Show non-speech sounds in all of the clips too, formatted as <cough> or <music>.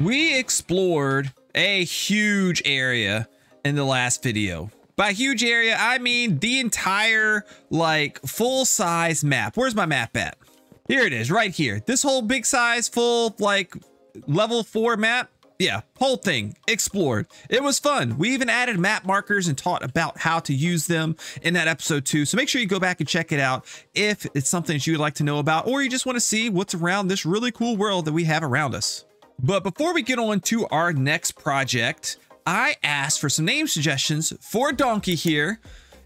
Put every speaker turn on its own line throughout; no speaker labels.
We explored a huge area in the last video. By huge area, I mean the entire like full size map. Where's my map at? Here it is right here. This whole big size full like level four map. Yeah, whole thing explored. It was fun. We even added map markers and taught about how to use them in that episode too. So make sure you go back and check it out if it's something that you would like to know about or you just want to see what's around this really cool world that we have around us. But before we get on to our next project, I asked for some name suggestions for Donkey here.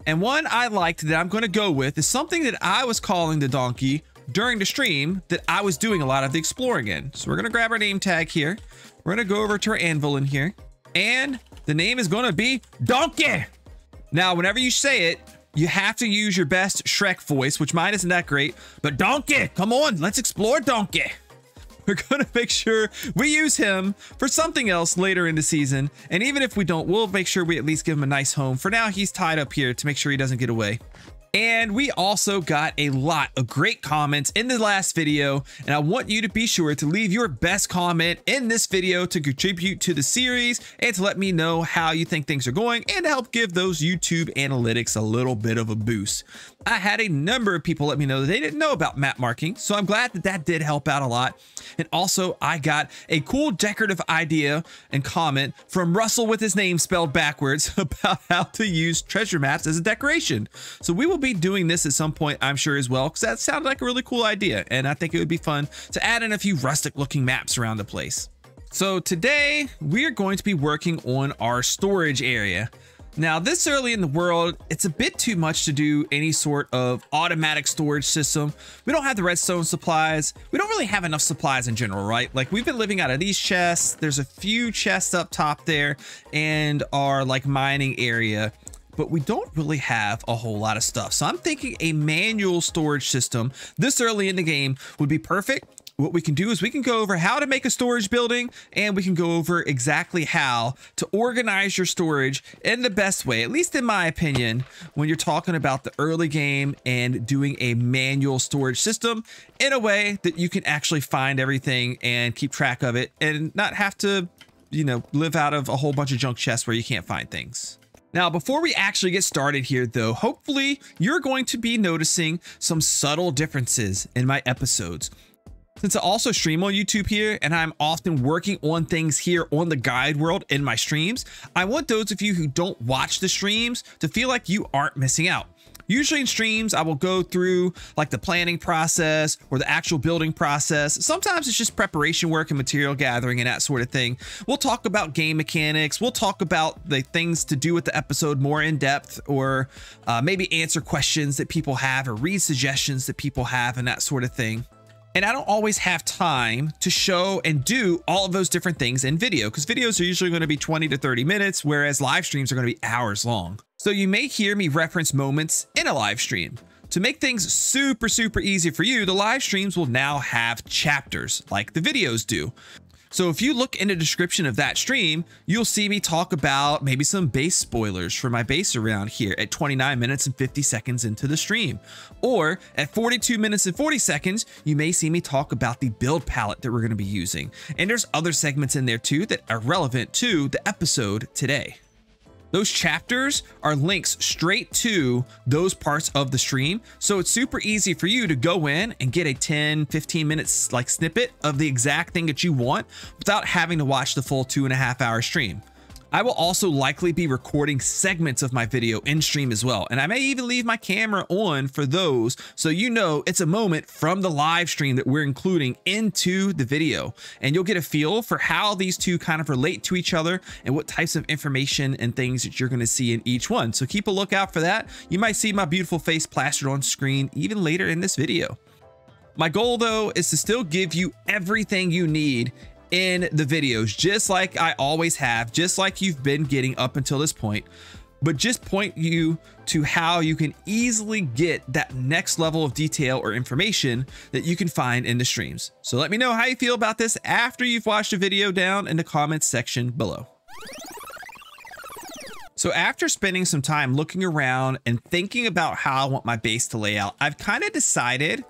And one I liked that I'm going to go with is something that I was calling the Donkey during the stream that I was doing a lot of the exploring in. So we're going to grab our name tag here. We're going to go over to our anvil in here. And the name is going to be Donkey. Now, whenever you say it, you have to use your best Shrek voice, which mine isn't that great. But Donkey, come on, let's explore Donkey. <laughs> We're going to make sure we use him for something else later in the season. And even if we don't, we'll make sure we at least give him a nice home. For now, he's tied up here to make sure he doesn't get away. And we also got a lot of great comments in the last video, and I want you to be sure to leave your best comment in this video to contribute to the series and to let me know how you think things are going and help give those YouTube analytics a little bit of a boost. I had a number of people let me know that they didn't know about map marking, so I'm glad that that did help out a lot. And also, I got a cool decorative idea and comment from Russell with his name spelled backwards <laughs> about how to use treasure maps as a decoration. So we will be doing this at some point, I'm sure as well, because that sounded like a really cool idea. And I think it would be fun to add in a few rustic looking maps around the place. So today we are going to be working on our storage area. Now, this early in the world, it's a bit too much to do any sort of automatic storage system. We don't have the redstone supplies. We don't really have enough supplies in general, right? Like we've been living out of these chests. There's a few chests up top there and our like mining area but we don't really have a whole lot of stuff. So I'm thinking a manual storage system this early in the game would be perfect what we can do is we can go over how to make a storage building and we can go over exactly how to organize your storage in the best way, at least in my opinion, when you're talking about the early game and doing a manual storage system in a way that you can actually find everything and keep track of it and not have to, you know, live out of a whole bunch of junk chests where you can't find things. Now, before we actually get started here, though, hopefully you're going to be noticing some subtle differences in my episodes. Since I also stream on YouTube here and I'm often working on things here on the guide world in my streams, I want those of you who don't watch the streams to feel like you aren't missing out. Usually in streams, I will go through like the planning process or the actual building process. Sometimes it's just preparation work and material gathering and that sort of thing. We'll talk about game mechanics. We'll talk about the things to do with the episode more in depth or uh, maybe answer questions that people have or read suggestions that people have and that sort of thing. And I don't always have time to show and do all of those different things in video because videos are usually going to be 20 to 30 minutes, whereas live streams are going to be hours long. So you may hear me reference moments in a live stream. To make things super, super easy for you, the live streams will now have chapters like the videos do. So if you look in the description of that stream, you'll see me talk about maybe some base spoilers for my base around here at 29 minutes and 50 seconds into the stream. Or at 42 minutes and 40 seconds, you may see me talk about the build palette that we're going to be using. And there's other segments in there too that are relevant to the episode today. Those chapters are links straight to those parts of the stream. So it's super easy for you to go in and get a 10, 15 minutes like snippet of the exact thing that you want without having to watch the full two and a half hour stream. I will also likely be recording segments of my video in stream as well. And I may even leave my camera on for those so you know it's a moment from the live stream that we're including into the video. And you'll get a feel for how these two kind of relate to each other and what types of information and things that you're going to see in each one. So keep a lookout for that. You might see my beautiful face plastered on screen even later in this video. My goal though is to still give you everything you need in the videos, just like I always have, just like you've been getting up until this point, but just point you to how you can easily get that next level of detail or information that you can find in the streams. So let me know how you feel about this after you've watched the video down in the comments section below. So after spending some time looking around and thinking about how I want my base to lay out, I've kind of decided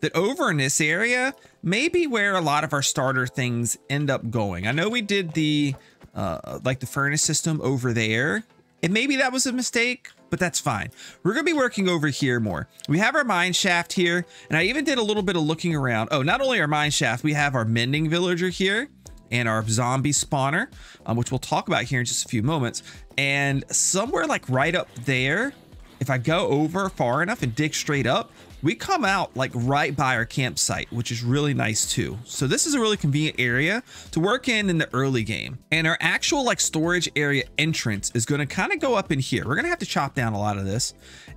that over in this area may be where a lot of our starter things end up going. I know we did the, uh, like the furnace system over there, and maybe that was a mistake, but that's fine. We're going to be working over here more. We have our mine shaft here, and I even did a little bit of looking around. Oh, not only our mine shaft, we have our mending villager here and our zombie spawner, um, which we'll talk about here in just a few moments. And somewhere like right up there, if I go over far enough and dig straight up, we come out like right by our campsite, which is really nice too. So this is a really convenient area to work in in the early game. And our actual like storage area entrance is to kind of go up in here. We're to have to chop down a lot of this.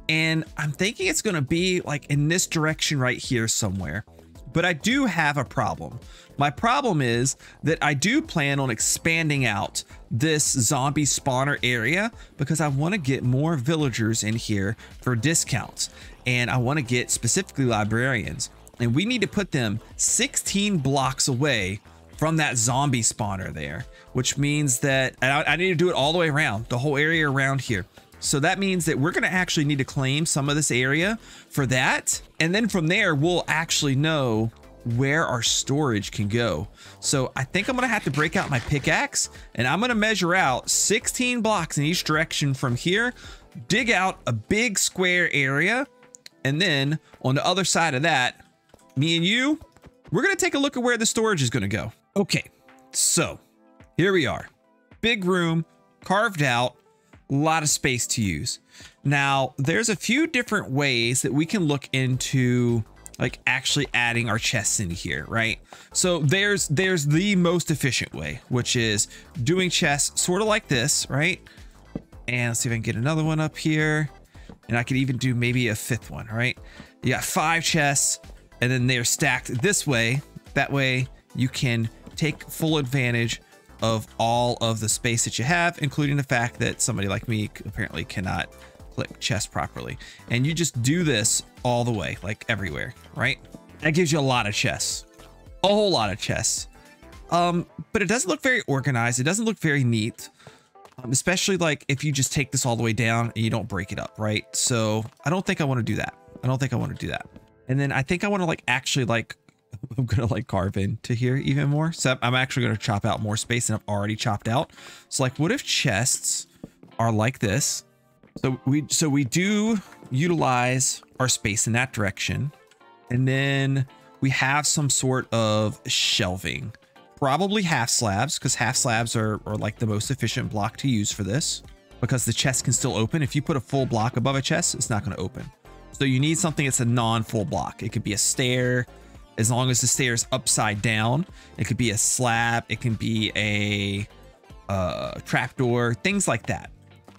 And I'm thinking it's to be like in this direction right here somewhere. But I do have a problem. My problem is that I do plan on expanding out this zombie spawner area because I want to get more villagers in here for discounts and I want to get specifically librarians. And we need to put them 16 blocks away from that zombie spawner there, which means that I, I need to do it all the way around, the whole area around here. So that means that we're going to actually need to claim some of this area for that. And then from there, we'll actually know where our storage can go. So I think I'm going to have to break out my pickaxe and I'm going to measure out 16 blocks in each direction from here, dig out a big square area and then on the other side of that, me and you, we're going to take a look at where the storage is going to go. Okay, so here we are. Big room, carved out, lot of space to use. Now, there's a few different ways that we can look into like actually adding our chests in here, right? So there's there's the most efficient way, which is doing chests sort of like this, right? And let's see if I can get another one up here. And I could even do maybe a fifth one, right? You got five chests and then they're stacked this way. That way you can take full advantage of all of the space that you have, including the fact that somebody like me apparently cannot click chest properly. And you just do this all the way, like everywhere, right? That gives you a lot of chests, a whole lot of chests. Um, but it doesn't look very organized. It doesn't look very neat um, especially like if you just take this all the way down and you don't break it up, right? So I don't think I want to do that. I don't think I want to do that. And then I think I want to like actually like, <laughs> I'm to like carve into here even more. So I'm actually to chop out more space than I've already chopped out. So like, what if chests are like this? So we, so we do utilize our space in that direction. And then we have some sort of shelving probably half slabs because half slabs are, are like the most efficient block to use for this because the chest can still open. If you put a full block above a chest, it's not to open. So you need something that's a non-full block. It could be a stair, as long as the stairs upside down. It could be a slab. It can be a uh, trapdoor, things like that.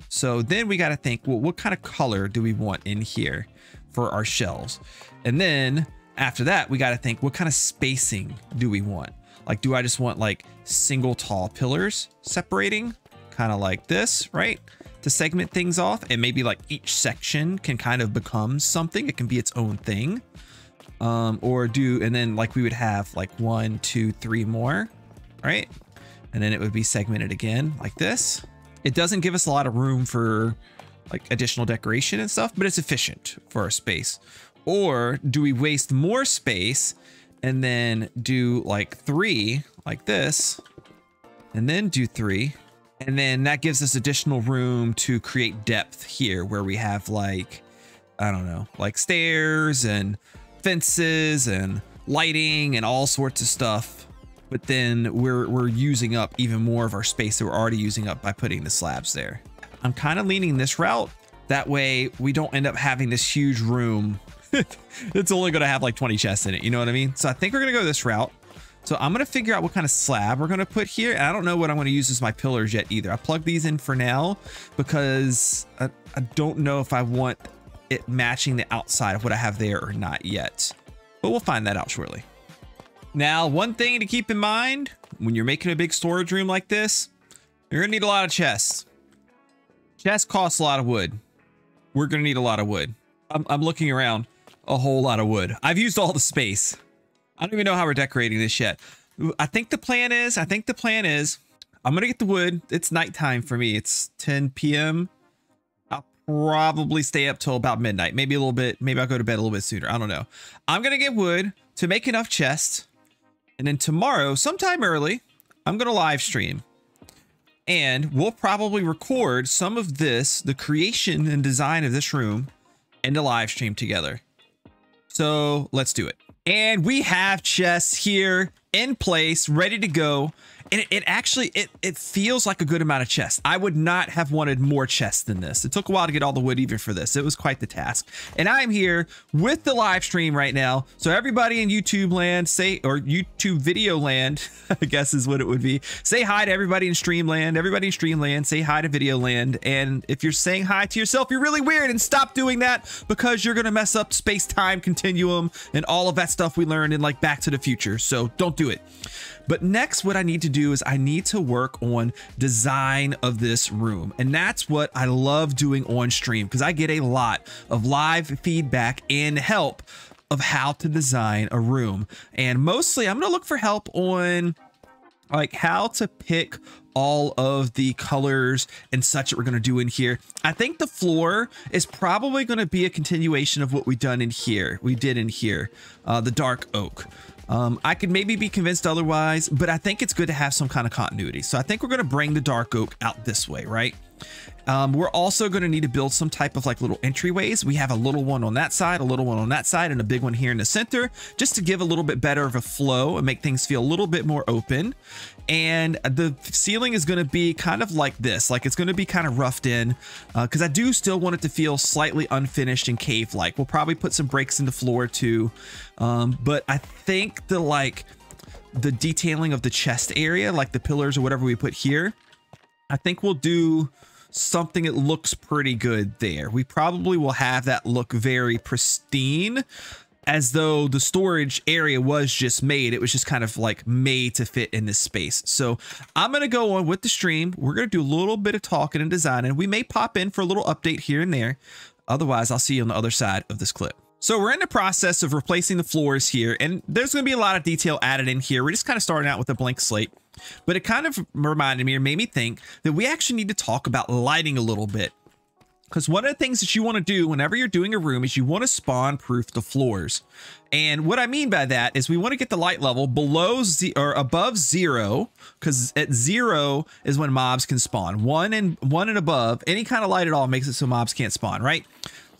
So then we got to think, well, what kind of color do we want in here for our shelves? And then after that, we got to think, what kind of spacing do we want? Like, do I just want like single tall pillars separating kind of like this, right? To segment things off and maybe like each section can kind of become something. It can be its own thing. Um, or do, and then like we would have like one, two, three more, right? And then it would be segmented again like this. It doesn't give us a lot of room for like additional decoration and stuff, but it's efficient for our space. Or do we waste more space and then do like three like this and then do three and then that gives us additional room to create depth here where we have like i don't know like stairs and fences and lighting and all sorts of stuff but then we're we're using up even more of our space that we're already using up by putting the slabs there i'm kind of leaning this route that way we don't end up having this huge room <laughs> it's only going to have like 20 chests in it. You know what I mean? So I think we're going to go this route. So I'm going to figure out what kind of slab we're going to put here. And I don't know what I'm going to use as my pillars yet either. I plug these in for now because I, I don't know if I want it matching the outside of what I have there or not yet. But we'll find that out shortly. Now, one thing to keep in mind when you're making a big storage room like this, you're to need a lot of chests. Chests cost a lot of wood. We're to need a lot of wood. I'm, I'm looking around a whole lot of wood. I've used all the space. I don't even know how we're decorating this yet. I think the plan is, I think the plan is, I'm to get the wood. It's nighttime for me. It's 10 p.m. Probably stay up till about midnight. Maybe a little bit. Maybe I'll go to bed a little bit sooner. I don't know. I'm going to get wood to make enough chests. And then tomorrow, sometime early, I'm going to live stream. And we'll probably record some of this, the creation and design of this room, and the live stream together. So let's do it. And we have chests here in place, ready to go it, it, actually it it feels like a good amount of chests. I would not have wanted more chests than this. It took a while to get all the wood even for this. It was quite the task. And I'm here with the live stream right now. So everybody in YouTube land, say or YouTube video land, <laughs> I guess is what it would be. Say hi to everybody in Streamland. Everybody in Streamland, say hi to Video Land. And if you're saying hi to yourself, you're really weird. And stop doing that because you're gonna mess up space-time continuum and all of that stuff we learned in like Back to the Future. So don't do it. But next, what I need to do is I need to work on design of this room. And that's what I love doing on stream because I get a lot of live feedback and help of how to design a room. And mostly I'm going to look for help on like how to pick all of the colors and such that we're going to do in here. I think the floor is probably going to be a continuation of what we done in here. We did in here, uh, the dark oak. Um, I could maybe be convinced otherwise, but I think it's good to have some kind of continuity. So I think we're going to bring the dark oak out this way, right? Um, we're also going to need to build some type of like little entryways. We have a little one on that side, a little one on that side, and a big one here in the center, just to give a little bit better of a flow and make things feel a little bit more open. And the ceiling is going to be kind of like this, like it's going to be kind of roughed in because uh, I do still want it to feel slightly unfinished and cave-like. We'll probably put some breaks in the floor too. Um, but I think the like the detailing of the chest area, like the pillars or whatever we put here, I think we'll do something that looks pretty good there. We probably will have that look very pristine as though the storage area was just made. It was just kind of like made to fit in this space. So I'm going to go on with the stream. We're going to do a little bit of talking and designing. We may pop in for a little update here and there. Otherwise, I'll see you on the other side of this clip. So we're in the process of replacing the floors here, and there's going to be a lot of detail added in here. We're just kind of starting out with a blank slate. But it kind of reminded me or made me think that we actually need to talk about lighting a little bit. Because one of the things that you want to do whenever you're doing a room is you want to spawn proof the floors. And what I mean by that is we want to get the light level below or above zero, because at zero is when mobs can spawn. One and one and above, any kind of light at all makes it so mobs can't spawn, right?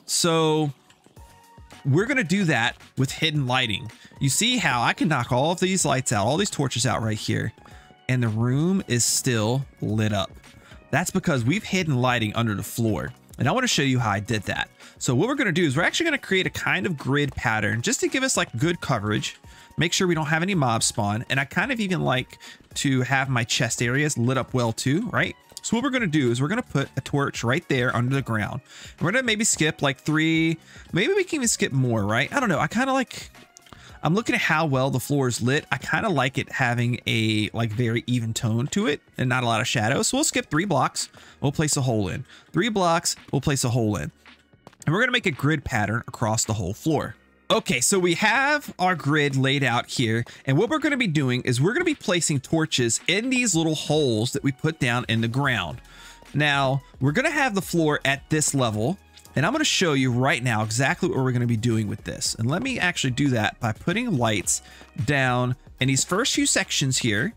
So we're going to do that with hidden lighting. You see how I can knock all of these lights out, all these torches out right here and the room is still lit up. That's because we've hidden lighting under the floor. And I want to show you how I did that. So what we're going to do is we're actually going to create a kind of grid pattern just to give us like good coverage. Make sure we don't have any mob spawn. And I kind of even like to have my chest areas lit up well too, right? So what we're going to do is we're going to put a torch right there under the ground. We're going to maybe skip like three, maybe we can even skip more, right? I don't know. I kind of like, I'm looking at how well the floor is lit. I kind of like it having a like very even tone to it and not a lot of shadow. So we'll skip three blocks. We'll place a hole in. Three blocks, we'll place a hole in. And we're going to make a grid pattern across the whole floor. Okay, so we have our grid laid out here, and what we're going to be doing is we're going to be placing torches in these little holes that we put down in the ground. Now, we're going to have the floor at this level, and I'm going to show you right now exactly what we're going to be doing with this. And let me actually do that by putting lights down in these first few sections here.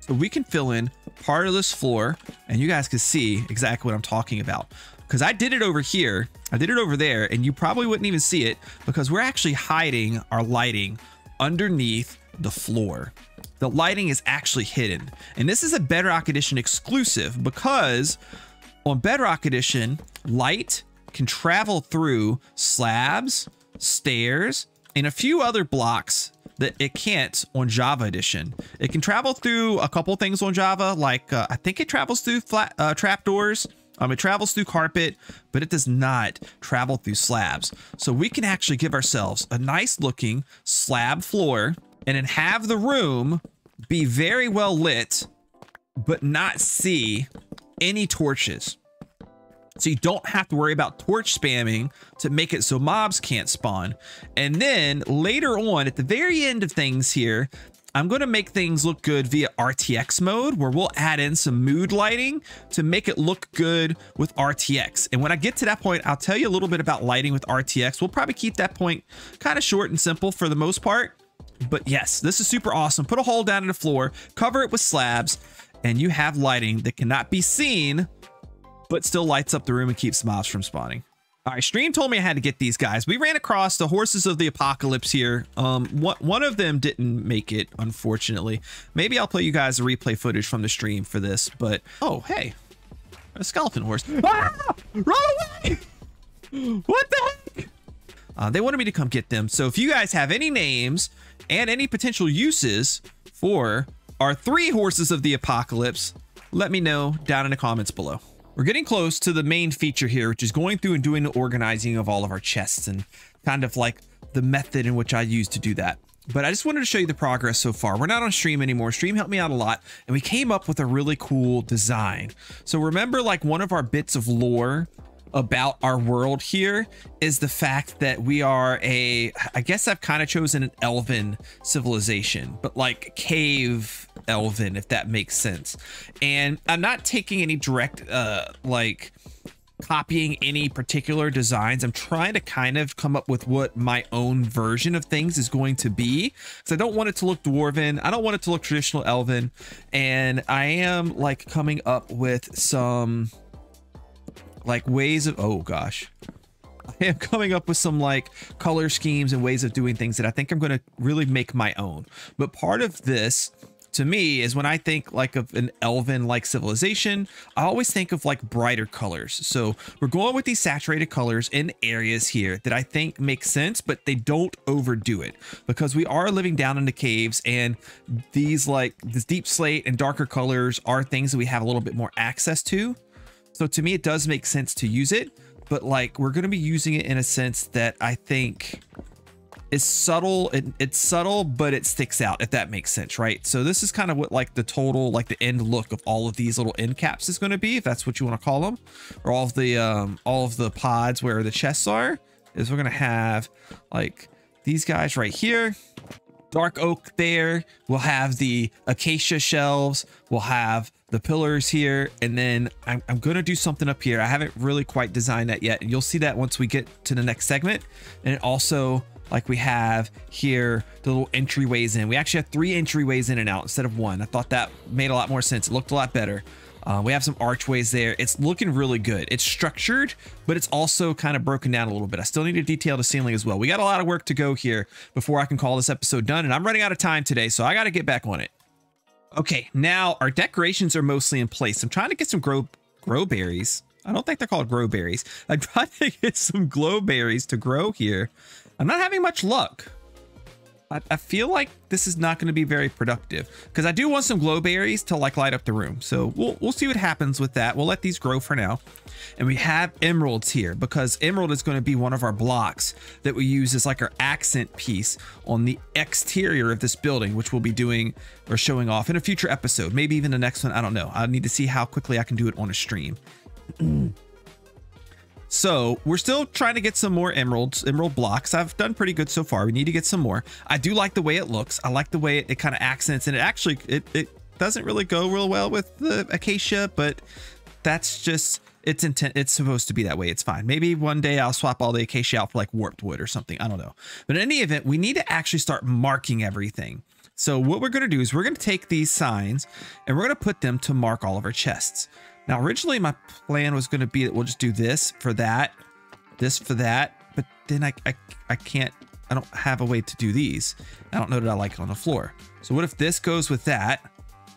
So we can fill in part of this floor and you guys can see exactly what I'm talking about. Because I did it over here, I did it over there, and you probably wouldn't even see it because we're actually hiding our lighting underneath the floor. The lighting is actually hidden. And this is a Bedrock Edition exclusive because on Bedrock Edition, light can travel through slabs, stairs, and a few other blocks that it can't on Java Edition. It can travel through a couple things on Java, like uh, I think it travels through flat uh, trapdoors. Um, it travels through carpet, but it does not travel through slabs. So we can actually give ourselves a nice looking slab floor and then have the room be very well lit, but not see any torches. So you don't have to worry about torch spamming to make it so mobs can't spawn. And then later on, at the very end of things here, I'm going to make things look good via RTX mode where we'll add in some mood lighting to make it look good with RTX. And when I get to that point, I'll tell you a little bit about lighting with RTX. We'll probably keep that point kind of short and simple for the most part. But yes, this is super awesome. Put a hole down in the floor, cover it with slabs, and you have lighting that cannot be seen, but still lights up the room and keeps mobs from spawning. All right, stream told me I had to get these guys. We ran across the horses of the apocalypse here. Um, one, one of them didn't make it, unfortunately. Maybe I'll play you guys a replay footage from the stream for this, but oh, hey, a skeleton horse. <laughs> Ah! Run away! <gasps> What the heck? Uh, they wanted me to come get them. So if you guys have any names and any potential uses for our three horses of the apocalypse, let me know down in the comments below. We're getting close to the main feature here, which is going through and doing the organizing of all of our chests and kind of like the method in which I use to do that. But I just wanted to show you the progress so far. We're not on stream anymore. Stream helped me out a lot and we came up with a really cool design. So remember like one of our bits of lore about our world here is the fact that we are a, I guess I've kind of chosen an elven civilization, but like cave elven, if that makes sense. And I'm not taking any direct, uh, like, copying any particular designs. I'm trying to kind of come up with what my own version of things is going to be. Because I don't want it to look dwarven. I don't want it to look traditional elven. And I am like coming up with some like ways of, oh gosh. <laughs> I am coming up with some like color schemes and ways of doing things that I think I'm going to really make my own. But part of this to me is when I think like of an elven like civilization, I always think of like brighter colors. So we're going with these saturated colors in areas here that I think make sense, but they don't overdo it because we are living down in the caves and these like this deep slate and darker colors are things that we have a little bit more access to. So to me, it does make sense to use it, but like we're going to be using it in a sense that I think is subtle. It, it's subtle, but it sticks out, if that makes sense, right? So this is kind of what like the total, like the end look of all of these little end caps is going to be, if that's what you want to call them, or all of the, um, all of the pods where the chests are, is we're going to have like these guys right here dark oak there. We'll have the acacia shelves. We'll have the pillars here. And then I'm, I'm going to do something up here. I haven't really quite designed that yet. And you'll see that once we get to the next segment. And also like we have here, the little entryways in. We actually have three entryways in and out instead of one. I thought that made a lot more sense. It looked a lot better. Uh, we have some archways there. It's looking really good. It's structured, but it's also kind of broken down a little bit. I still need to detail the ceiling as well. We got a lot of work to go here before I can call this episode done, and I'm running out of time today, so I got to get back on it. Okay, now our decorations are mostly in place. I'm trying to get some grow grow berries. I don't think they're called grow berries. I'm <laughs> trying to get some glow berries to grow here. I'm not having much luck. I, I feel like this is not going to be very productive because I do want some glow berries to like light up the room. So we'll, we'll see what happens with that. We'll let these grow for now. And we have emeralds here because emerald is going to be one of our blocks that we use as like our accent piece on the exterior of this building, which we'll be doing or showing off in a future episode, maybe even the next one. I don't know. I need to see how quickly I can do it on a stream. <clears throat> So we're still trying to get some more emeralds, emerald blocks. I've done pretty good so far. We need to get some more. I do like the way it looks. I like the way it, it kind of accents and it actually, it, it doesn't really go real well with the acacia, but that's just, it's intent. It's supposed to be that way. It's fine. Maybe one day I'll swap all the acacia out for like warped wood or something. I don't know. But in any event, we need to actually start marking everything. So what we're going to do is we're going to take these signs and we're going to put them to mark all of our chests. Now, originally my plan was going to be that we'll just do this for that, this for that, but then I, I, I can't, I don't have a way to do these. I don't know that I like it on the floor. So what if this goes with that,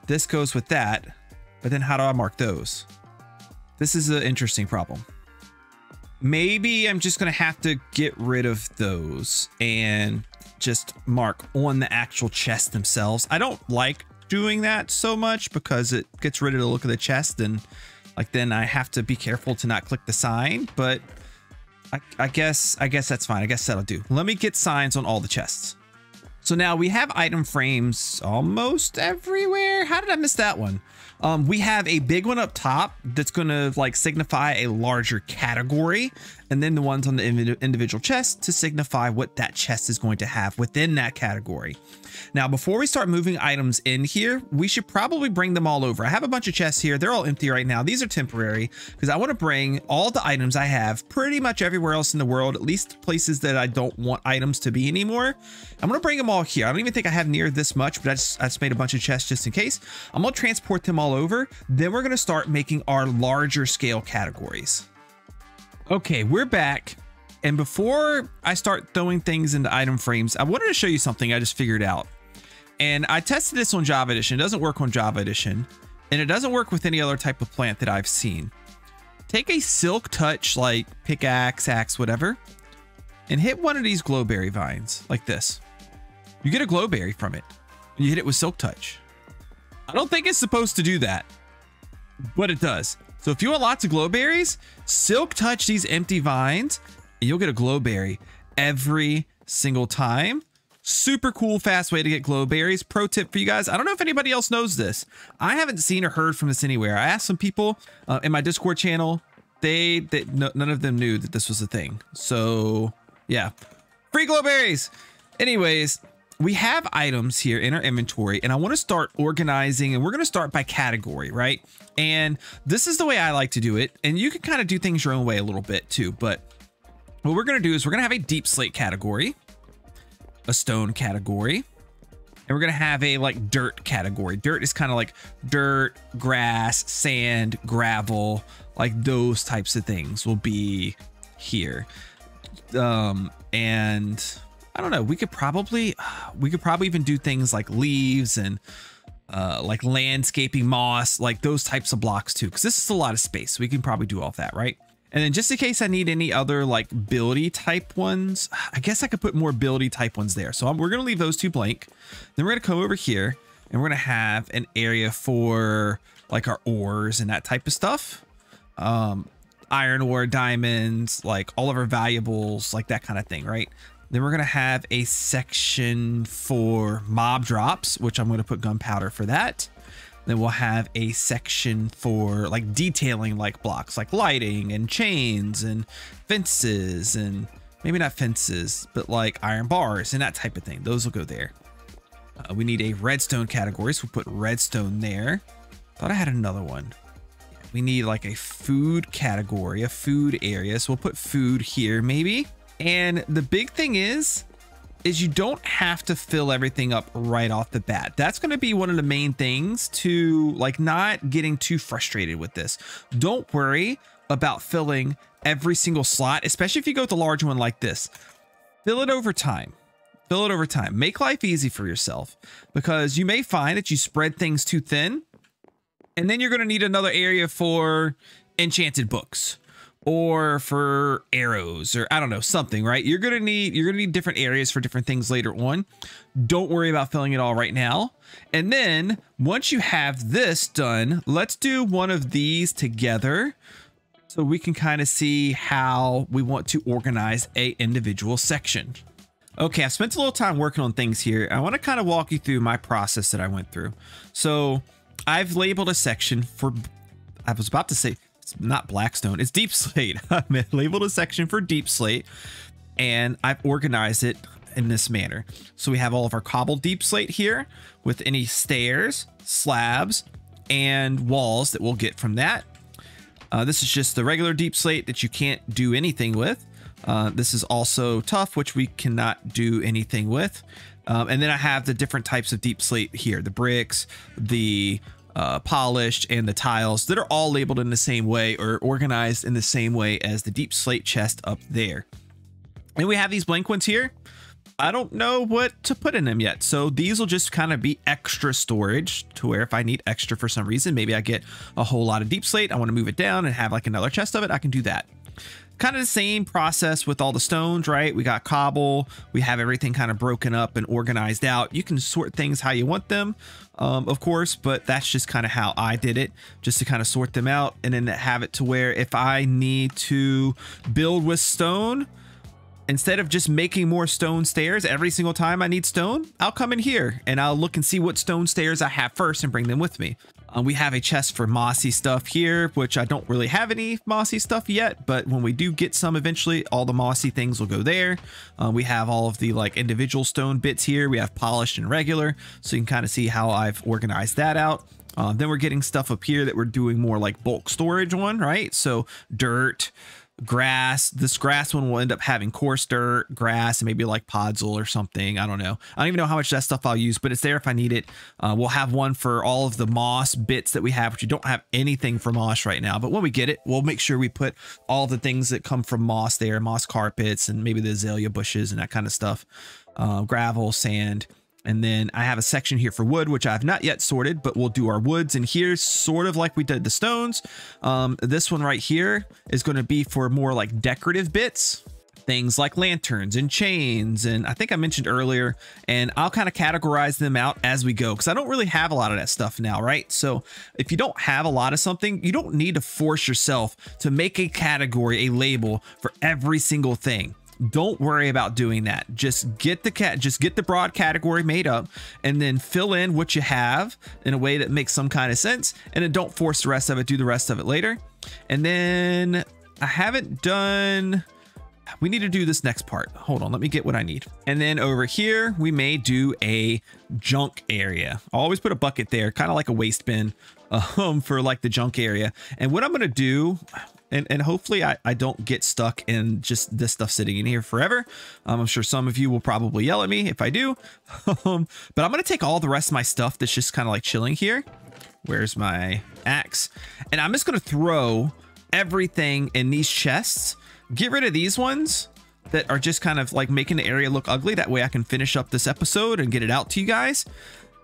this goes with that, but then how do I mark those? This is an interesting problem. Maybe I'm just going to have to get rid of those and just mark on the actual chest themselves. I don't like doing that so much because it gets rid of the look of the chest and like then I have to be careful to not click the sign, but I, I guess I guess that's fine. I guess that'll do. Let me get signs on all the chests. So now we have item frames almost everywhere. How did I miss that one? Um, we have a big one up top that's going to like signify a larger category. And then the ones on the individual chest to signify what that chest is going to have within that category. Now, before we start moving items in here, we should probably bring them all over. I have a bunch of chests here. They're all empty right now. These are temporary because I want to bring all the items I have pretty much everywhere else in the world, at least places that I don't want items to be anymore. I'm going to bring them all here. I don't even think I have near this much, but I just, I just made a bunch of chests just in case. I'm going to transport them all over. Then we're going to start making our larger scale categories. Okay, we're back. And before I start throwing things into item frames, I wanted to show you something I just figured out. And I tested this on Java Edition. It doesn't work on Java Edition. And it doesn't work with any other type of plant that I've seen. Take a Silk Touch, like pickaxe, axe, whatever, and hit one of these glowberry vines, like this. You get a glowberry from it. You hit it with Silk Touch. I don't think it's supposed to do that, but it does. So if you want lots of glowberries, silk touch these empty vines and you'll get a glowberry every single time. Super cool, fast way to get glowberries. Pro tip for you guys. I don't know if anybody else knows this. I haven't seen or heard from this anywhere. I asked some people uh, in my Discord channel. They, they no, none of them knew that this was a thing. So yeah, free glowberries. Anyways, we have items here in our inventory and I want to start organizing and we're going to start by category, right? And this is the way I like to do it. And you can kind of do things your own way a little bit too. But what we're going to do is we're going to have a deep slate category, a stone category, and we're going to have a like dirt category. Dirt is kind of like dirt, grass, sand, gravel, like those types of things will be here. Um, and I don't know. We could probably, <sighs> we could probably even do things like leaves and uh, like landscaping moss, like those types of blocks too, because this is a lot of space. We can probably do all that, right? And then just in case I need any other like ability type ones, <sighs> I guess I could put more ability type ones there. So I'm, we're going to leave those two blank. Then we're going to come over here and we're going to have an area for like our ores and that type of stuff. Um, iron ore, diamonds, like all of our valuables, like that kind of thing, right? Then we're going to have a section for mob drops, which I'm going to put gunpowder for that. Then we'll have a section for like detailing like blocks, like lighting and chains and fences and maybe not fences, but like iron bars and that type of thing. Those will go there. Uh, we need a redstone category, so we'll put redstone there. Thought I had another one. We need like a food category, a food area. So we'll put food here maybe. And the big thing is, is you don't have to fill everything up right off the bat. That's going to be one of the main things to like not getting too frustrated with this. Don't worry about filling every single slot, especially if you go with a large one like this. Fill it over time. Fill it over time. Make life easy for yourself because you may find that you spread things too thin and then you're going to need another area for enchanted books or for arrows or I don't know, something, right? You're going to need you're going to need different areas for different things later on. Don't worry about filling it all right now. And then once you have this done, let's do one of these together so we can kind of see how we want to organize a individual section. Okay, I've spent a little time working on things here. I want to kind of walk you through my process that I went through. So I've labeled a section for, I was about to say it's not Blackstone, it's Deep Slate. <laughs> I've labeled a section for Deep Slate and I've organized it in this manner. So we have all of our cobbled deep slate here with any stairs, slabs, and walls that we'll get from that. Uh, this is just the regular deep slate that you can't do anything with. Uh, this is also tuff, which we cannot do anything with. Um, and then I have the different types of deep slate here, the bricks, the uh, polished, and the tiles that are all labeled in the same way or organized in the same way as the deep slate chest up there. And we have these blank ones here. I don't know what to put in them yet. So these will just kind of be extra storage to where if I need extra for some reason, maybe I get a whole lot of deep slate. I want to move it down and have like another chest of it. I can do that kind of the same process with all the stones, right? We got cobble, we have everything kind of broken up and organized out. You can sort things how you want them, um, of course, but that's just kind of how I did it, just to kind of sort them out and then have it to where if I need to build with stone, instead of just making more stone stairs every single time I need stone, I'll come in here and I'll look and see what stone stairs I have first and bring them with me. Um, we have a chest for mossy stuff here, which I don't really have any mossy stuff yet, but when we do get some eventually, all the mossy things will go there. Uh, we have all of the like individual stone bits here. We have polished and regular, so you can kind of see how I've organized that out. Uh, then we're getting stuff up here that we're doing more like bulk storage on, right? So dirt, grass. This grass one will end up having coarse dirt, grass, and maybe like podzol or something. I don't know. I don't even know how much that stuff I'll use, but it's there if I need it. Uh, we'll have one for all of the moss bits that we have, which we don't have anything for moss right now. But when we get it, we'll make sure we put all the things that come from moss there, moss carpets, and maybe the azalea bushes and that kind of stuff. Uh, gravel, sand, and then I have a section here for wood, which I've not yet sorted, but we'll do our woods in here sort of like we did the stones. Um, this one right here is going to be for more like decorative bits things like lanterns and chains and I think I mentioned earlier and I'll kind of categorize them out as we go because I don't really have a lot of that stuff now right so if you don't have a lot of something you don't need to force yourself to make a category a label for every single thing don't worry about doing that. Just get the cat just get the broad category made up and then fill in what you have in a way that makes some kind of sense and then don't force the rest of it do the rest of it later. And then i haven't done we need to do this next part. Hold on let me get what i need. And then over here we may do a junk area. I'll always put a bucket there kind of like a waste bin <laughs> um for like the junk area. And what i'm to do and and hopefully I, I don't get stuck in just this stuff sitting in here forever. Um, I'm sure some of you will probably yell at me if I do, <laughs> um, but I'm gonna take all the rest of my stuff that's just kind of like chilling here. Where's my axe? And I'm just gonna throw everything in these chests. Get rid of these ones that are just kind of like making the area look ugly. That way I can finish up this episode and get it out to you guys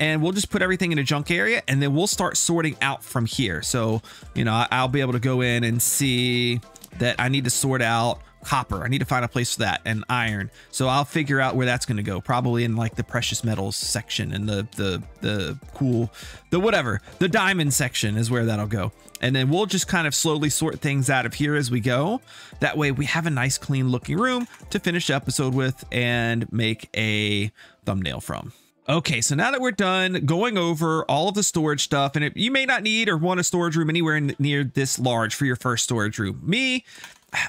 and we'll just put everything in a junk area and then we'll start sorting out from here. So, you know, I'll be able to go in and see that I need to sort out copper. I need to find a place for that and iron. So I'll figure out where that's going to go. Probably in like the precious metals section and the the the cool the whatever. The diamond section is where that'll go. And then we'll just kind of slowly sort things out of here as we go. That way we have a nice clean looking room to finish the episode with and make a thumbnail from. Okay, so now that we're done going over all of the storage stuff, and it, you may not need or want a storage room anywhere near this large for your first storage room. Me,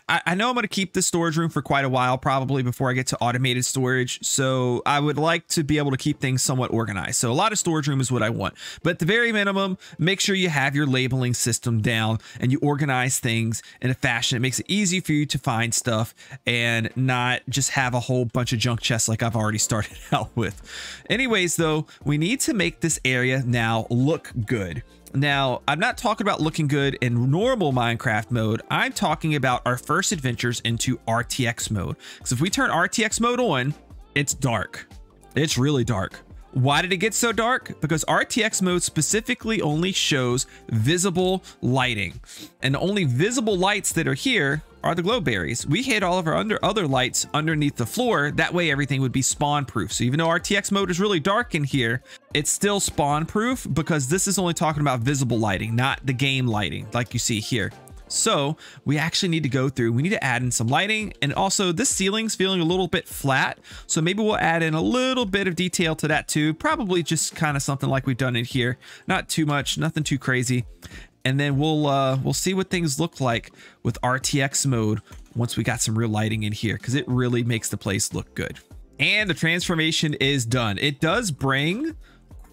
I, I know I'm going to keep this storage room for quite a while, probably before I get to automated storage. So I would like to be able to keep things somewhat organized. So a lot of storage room is what I want. But at the very minimum, make sure you have your labeling system down and you organize things in a fashion that makes it easy for you to find stuff and not just have a whole bunch of junk chests like I've already <laughs> started out with. Anyways, though, we need to make this area now look good. Now, I'm not talking about looking good in normal Minecraft mode. I'm talking about our first adventures into RTX mode. Because if we turn RTX mode on, it's dark. It's really dark. Why did it get so dark? Because RTX mode specifically only shows visible lighting. And the only visible lights that are here are the glow berries. We hid all of our under other lights underneath the floor. That way everything would be spawn proof. So even though RTX mode is really dark in here, it's still spawn proof because this is only talking about visible lighting, not the game lighting like you see here. So we actually need to go through, we need to add in some lighting and also this ceiling's feeling a little bit flat. So maybe we'll add in a little bit of detail to that too. Probably just kind of something like we've done in here. Not too much, nothing too crazy and then we'll uh, we'll see what things look like with RTX mode once we got some real lighting in here because it really makes the place look good. And the transformation is done. It does bring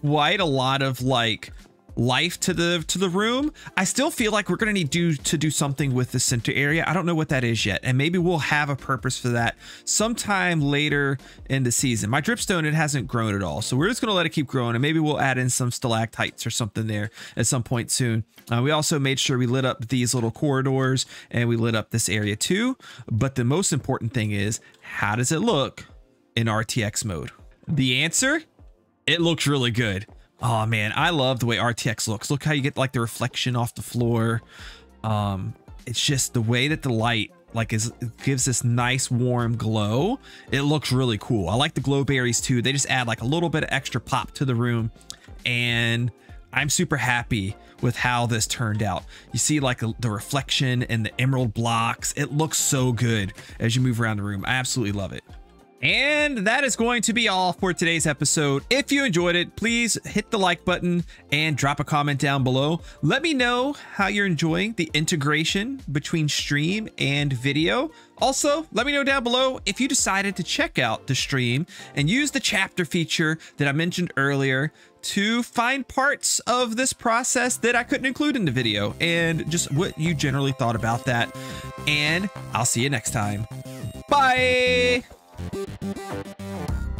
quite a lot of like life to the to the room i still feel like we're gonna need do to do something with the center area. I don't know what that is yet and maybe we'll have a purpose for that sometime later in the season. My dripstone it hasn't grown at all so we're just gonna let it keep growing and maybe we'll add in some stalactites or something there at some point soon. Uh, we also made sure we lit up these little corridors and we lit up this area too but the most important thing is how does it look in rtx mode? The answer? It looks really good Oh man, I love the way RTX looks. Look how you get like the reflection off the floor. Um, it's just the way that the light like is gives this nice warm glow. It looks really cool. I like the glow berries too. They just add like a little bit of extra pop to the room and I'm super happy with how this turned out. You see like the reflection and the emerald blocks. It looks so good as you move around the room. I absolutely love it. And that is going to be all for today's episode. If you enjoyed it, please hit the like button and drop a comment down below. Let me know how you're enjoying the integration between stream and video. Also, let me know down below if you decided to check out the stream and use the chapter feature that I mentioned earlier to find parts of this process that I couldn't include in the video and just what you generally thought about that. And I'll see you next time. Bye! Thank you.